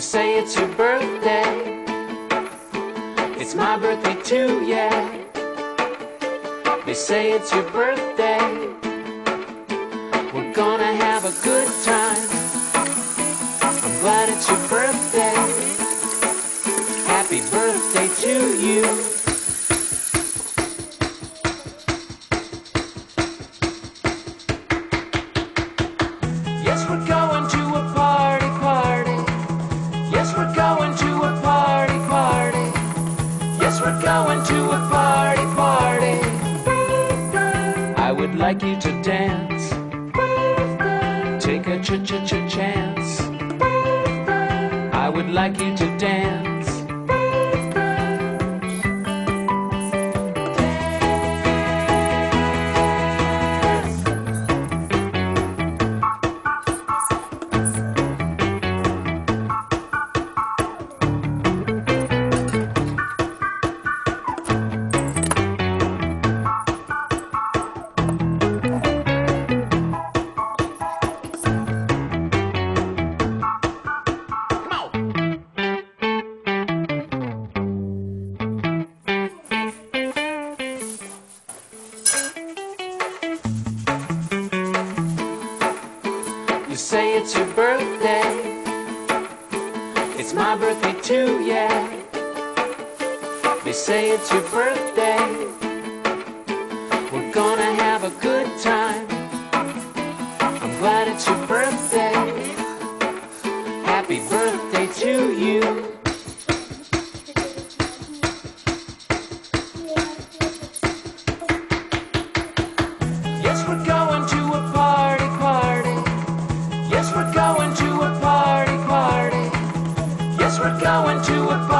say it's your birthday. It's my birthday too, yeah. They say it's your birthday. We're gonna have a good time. I'm glad it's your birthday. Happy birthday to you. Yes, we're going like you to dance. Take a ch ch ch chance. I would like you to dance. It's your birthday. It's my birthday too, yeah. They say it's your birthday. We're gonna have a good time. I'm glad it's your birthday. Happy birthday to you. Yes, we're going we're going to a party.